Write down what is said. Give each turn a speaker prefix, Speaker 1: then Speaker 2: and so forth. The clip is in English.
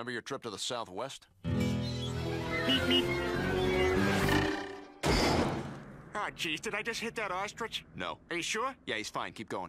Speaker 1: Remember your trip to the Southwest?
Speaker 2: Beep, beep. Oh, ah, jeez, did I just hit that ostrich?
Speaker 1: No.
Speaker 2: Are you sure?
Speaker 1: Yeah, he's fine. Keep going.